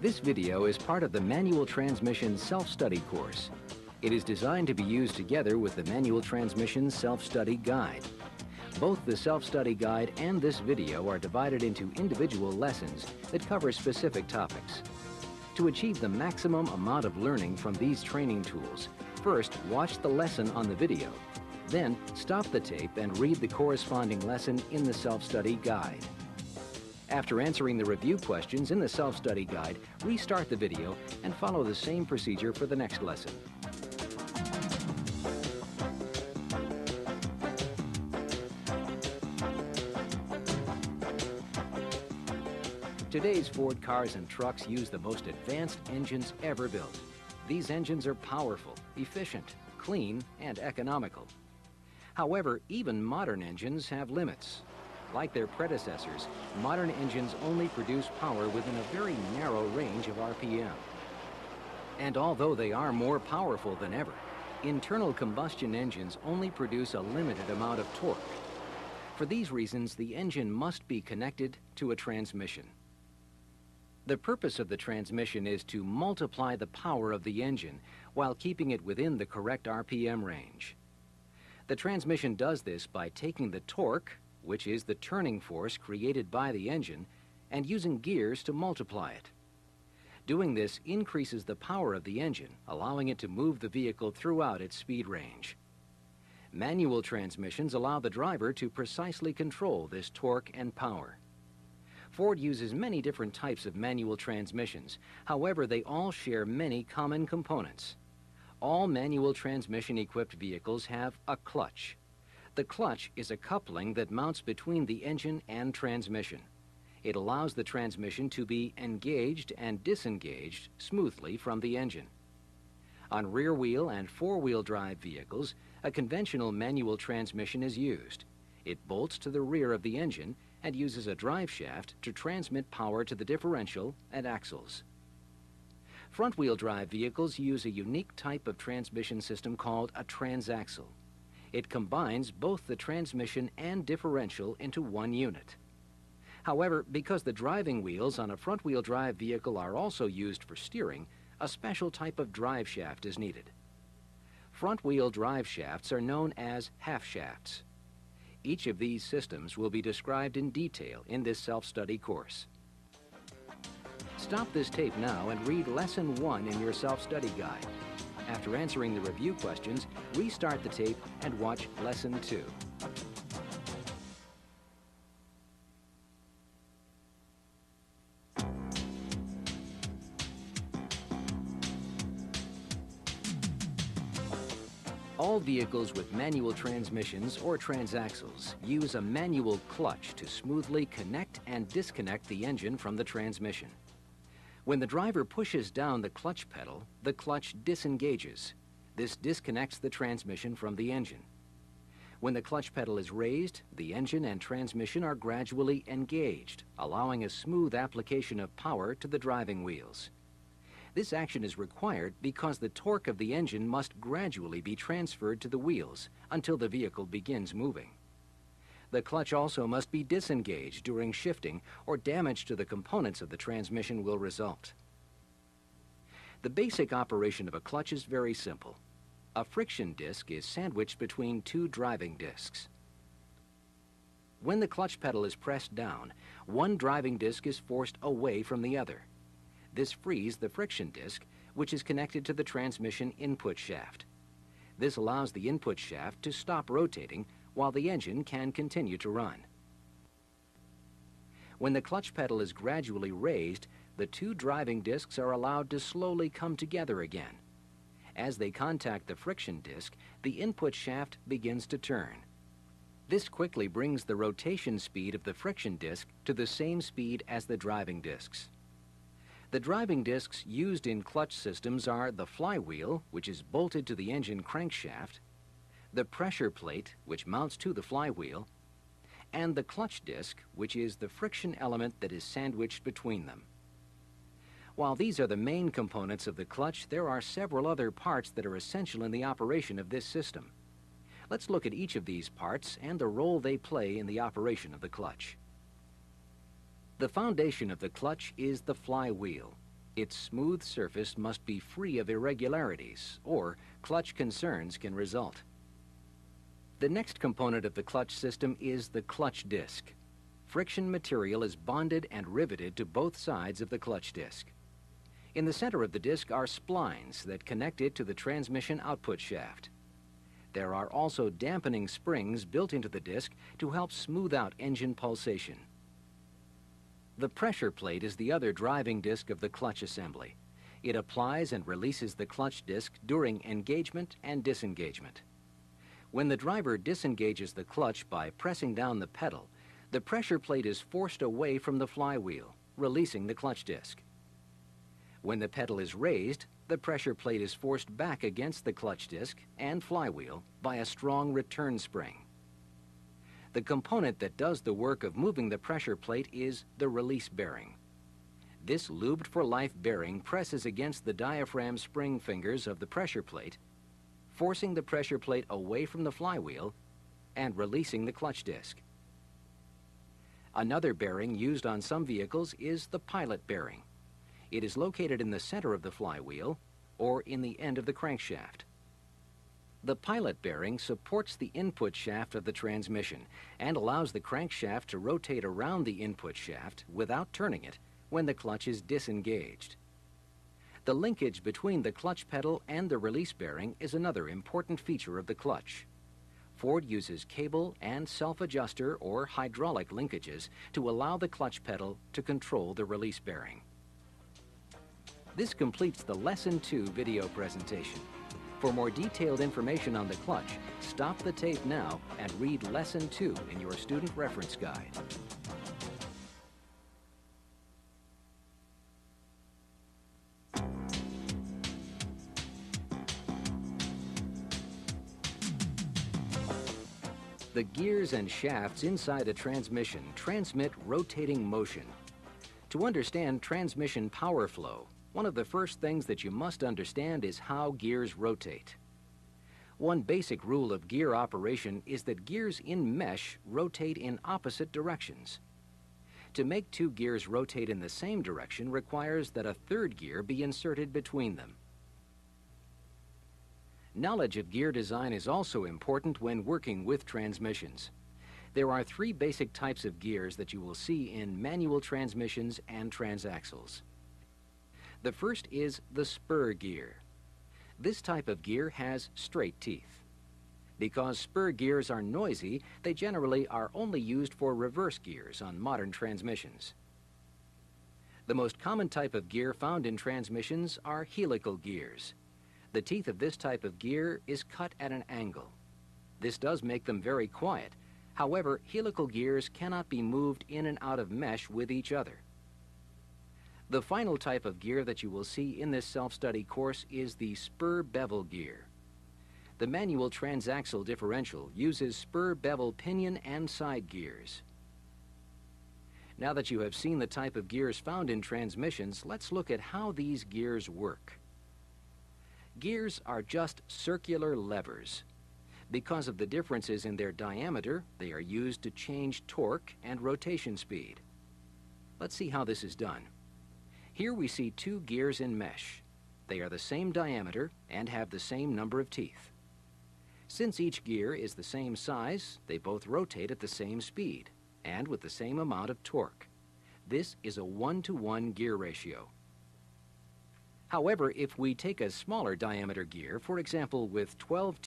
This video is part of the Manual Transmission Self-Study course. It is designed to be used together with the Manual Transmission Self-Study Guide. Both the self-study guide and this video are divided into individual lessons that cover specific topics. To achieve the maximum amount of learning from these training tools, first watch the lesson on the video. Then stop the tape and read the corresponding lesson in the self-study guide. After answering the review questions in the self-study guide, restart the video and follow the same procedure for the next lesson. Today's Ford cars and trucks use the most advanced engines ever built. These engines are powerful, efficient, clean, and economical. However, even modern engines have limits. Like their predecessors, modern engines only produce power within a very narrow range of RPM. And although they are more powerful than ever, internal combustion engines only produce a limited amount of torque. For these reasons, the engine must be connected to a transmission. The purpose of the transmission is to multiply the power of the engine while keeping it within the correct RPM range. The transmission does this by taking the torque, which is the turning force created by the engine, and using gears to multiply it. Doing this increases the power of the engine, allowing it to move the vehicle throughout its speed range. Manual transmissions allow the driver to precisely control this torque and power. Ford uses many different types of manual transmissions. However, they all share many common components. All manual transmission-equipped vehicles have a clutch. The clutch is a coupling that mounts between the engine and transmission. It allows the transmission to be engaged and disengaged smoothly from the engine. On rear-wheel and four-wheel drive vehicles, a conventional manual transmission is used. It bolts to the rear of the engine and uses a drive shaft to transmit power to the differential and axles. Front-wheel drive vehicles use a unique type of transmission system called a transaxle. It combines both the transmission and differential into one unit. However, because the driving wheels on a front-wheel drive vehicle are also used for steering, a special type of drive shaft is needed. Front-wheel drive shafts are known as half shafts. Each of these systems will be described in detail in this self-study course. Stop this tape now and read Lesson 1 in your self-study guide. After answering the review questions, restart the tape and watch Lesson 2. All vehicles with manual transmissions or transaxles use a manual clutch to smoothly connect and disconnect the engine from the transmission. When the driver pushes down the clutch pedal, the clutch disengages. This disconnects the transmission from the engine. When the clutch pedal is raised, the engine and transmission are gradually engaged, allowing a smooth application of power to the driving wheels. This action is required because the torque of the engine must gradually be transferred to the wheels until the vehicle begins moving. The clutch also must be disengaged during shifting or damage to the components of the transmission will result. The basic operation of a clutch is very simple. A friction disc is sandwiched between two driving discs. When the clutch pedal is pressed down, one driving disc is forced away from the other. This frees the friction disc, which is connected to the transmission input shaft. This allows the input shaft to stop rotating while the engine can continue to run. When the clutch pedal is gradually raised, the two driving discs are allowed to slowly come together again. As they contact the friction disc, the input shaft begins to turn. This quickly brings the rotation speed of the friction disc to the same speed as the driving discs. The driving discs used in clutch systems are the flywheel, which is bolted to the engine crankshaft, the pressure plate, which mounts to the flywheel, and the clutch disc, which is the friction element that is sandwiched between them. While these are the main components of the clutch, there are several other parts that are essential in the operation of this system. Let's look at each of these parts and the role they play in the operation of the clutch. The foundation of the clutch is the flywheel. Its smooth surface must be free of irregularities, or clutch concerns can result. The next component of the clutch system is the clutch disc. Friction material is bonded and riveted to both sides of the clutch disc. In the center of the disc are splines that connect it to the transmission output shaft. There are also dampening springs built into the disc to help smooth out engine pulsation. The pressure plate is the other driving disc of the clutch assembly. It applies and releases the clutch disc during engagement and disengagement. When the driver disengages the clutch by pressing down the pedal, the pressure plate is forced away from the flywheel, releasing the clutch disc. When the pedal is raised, the pressure plate is forced back against the clutch disc and flywheel by a strong return spring. The component that does the work of moving the pressure plate is the release bearing. This lubed for life bearing presses against the diaphragm spring fingers of the pressure plate, forcing the pressure plate away from the flywheel and releasing the clutch disc. Another bearing used on some vehicles is the pilot bearing. It is located in the center of the flywheel or in the end of the crankshaft. The pilot bearing supports the input shaft of the transmission and allows the crankshaft to rotate around the input shaft without turning it when the clutch is disengaged. The linkage between the clutch pedal and the release bearing is another important feature of the clutch. Ford uses cable and self-adjuster or hydraulic linkages to allow the clutch pedal to control the release bearing. This completes the Lesson 2 video presentation. For more detailed information on the clutch, stop the tape now and read Lesson 2 in your student reference guide. The gears and shafts inside a transmission transmit rotating motion. To understand transmission power flow, one of the first things that you must understand is how gears rotate. One basic rule of gear operation is that gears in mesh rotate in opposite directions. To make two gears rotate in the same direction requires that a third gear be inserted between them. Knowledge of gear design is also important when working with transmissions. There are three basic types of gears that you will see in manual transmissions and transaxles. The first is the spur gear. This type of gear has straight teeth. Because spur gears are noisy, they generally are only used for reverse gears on modern transmissions. The most common type of gear found in transmissions are helical gears. The teeth of this type of gear is cut at an angle. This does make them very quiet. However, helical gears cannot be moved in and out of mesh with each other. The final type of gear that you will see in this self-study course is the spur bevel gear. The manual transaxle differential uses spur bevel pinion and side gears. Now that you have seen the type of gears found in transmissions, let's look at how these gears work. Gears are just circular levers. Because of the differences in their diameter, they are used to change torque and rotation speed. Let's see how this is done. Here we see two gears in mesh. They are the same diameter and have the same number of teeth. Since each gear is the same size, they both rotate at the same speed and with the same amount of torque. This is a one-to-one -one gear ratio. However, if we take a smaller diameter gear, for example with 12